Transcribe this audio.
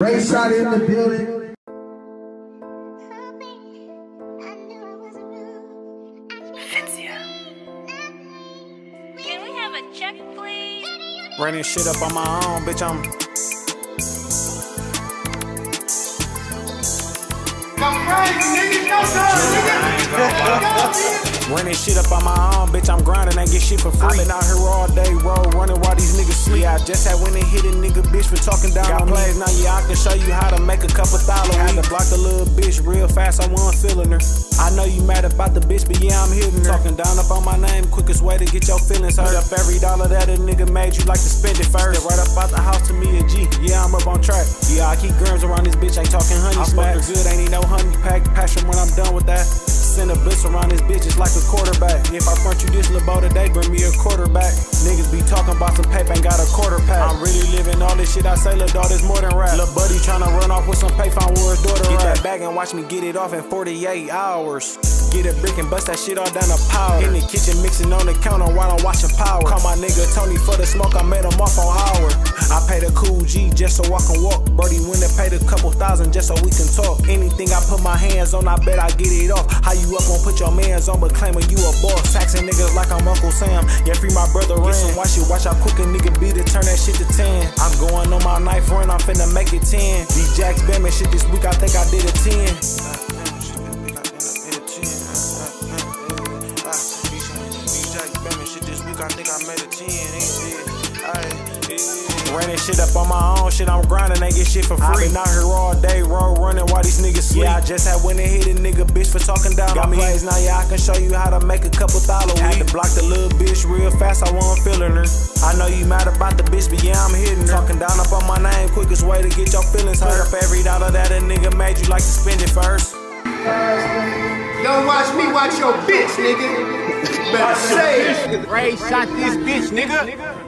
Ray shot in the building. Can we have a check, please? Running shit up on my own, bitch. I'm running shit up on my own, bitch. I'm grinding, ain't get shit for free. I been out here all day, roll, running while these niggas sleep. Yeah, I just had went and hit a nigga bitch for talking down Got on plays, me. now yeah, I can show you how to make a couple thousand. Had to block the little bitch real fast, I wasn't feeling her. I know you mad about the bitch, but yeah, I'm hitting her. Talking down up on my name, quickest way to get your feelings hurt. Up every dollar that a nigga made, you like to spend it first. Step right up out the house to me a G, yeah, I'm up on track. Yeah, I keep grams around this bitch, ain't talking honey I smacks. good, ain't need no honey pack. Passion when I'm done with that. Send a blitz around this bitch, it's like a quarterback. If I front you this little bow today, bring me a quarterback. Niggas be talking about some paper, ain't got a quarter pack. I'm really living all this shit I say, little dog, this more than rap. Lil' buddy tryna run off with some pay, find where his daughter Get that bag and watch me get it off in 48 hours. Get a brick and bust that shit all down the powder. In the kitchen mixing on the counter while I'm watching power. Call my nigga Tony for the smoke, I made him off on Howard. I paid a cool G just so I can walk. Brody went and paid a couple thousand just so we can talk. Anything I put my hands on, I bet I get it off. How you up on put your mans on, but claiming you a boss. Taxing niggas like I'm Uncle Sam. Yeah, free my brother some watch it, watch how quick a nigga be to turn that shit to 10. I'm going on my knife run, I'm finna make it 10. These jacks bamming shit this week, I think I did a 10. I think I made a 10. Running shit up on my own shit, I'm grinding, ain't get shit for free. I been out here all day, road running while these niggas sleep. Yeah, I just had went and hit a nigga bitch for talking down Got on me. plays now, yeah, I can show you how to make a couple dollar Had to block the little bitch real fast, I wasn't feeling her. I know you mad about the bitch, but yeah, I'm hitting her. Talking down up on my name, quickest way to get your feelings hurt. Put up every dollar that a nigga made, you like to spend it first. Don't watch me, watch your bitch, nigga. Better say. Ray shot this bitch, nigga.